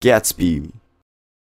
Gatsby.